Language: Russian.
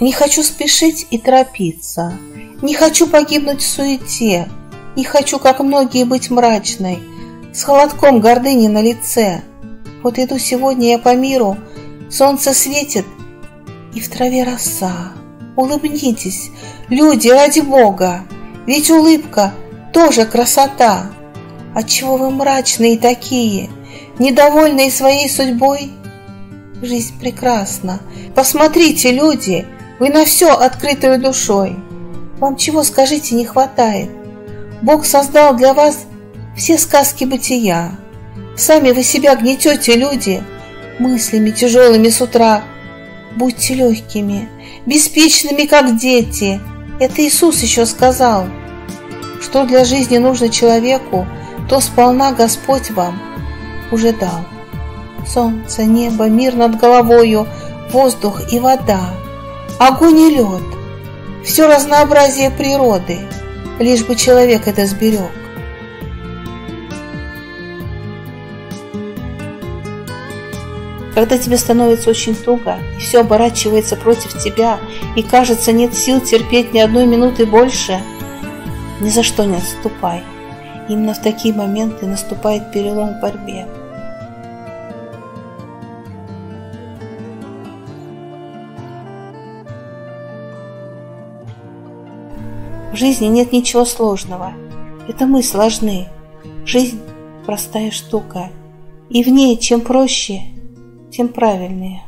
Не хочу спешить и торопиться, Не хочу погибнуть в суете, Не хочу, как многие, быть мрачной, С холодком гордыни на лице. Вот иду сегодня я по миру, Солнце светит, и в траве роса. Улыбнитесь, люди, ради Бога, Ведь улыбка тоже красота. Отчего вы мрачные такие, Недовольные своей судьбой? Жизнь прекрасна. Посмотрите, люди, вы на все открытою душой. Вам чего, скажите, не хватает? Бог создал для вас все сказки бытия. Сами вы себя гнетете, люди, мыслями тяжелыми с утра. Будьте легкими, беспечными, как дети. Это Иисус еще сказал. Что для жизни нужно человеку, то сполна Господь вам уже дал. Солнце, небо, мир над головою, воздух и вода, огонь и лед, все разнообразие природы, лишь бы человек это сберег. Когда тебе становится очень туго, и все оборачивается против тебя, и кажется, нет сил терпеть ни одной минуты больше, ни за что не отступай. Именно в такие моменты наступает перелом в борьбе. В жизни нет ничего сложного. Это мы сложны. Жизнь – простая штука. И в ней чем проще, тем правильнее.